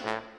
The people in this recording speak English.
Mm-hmm.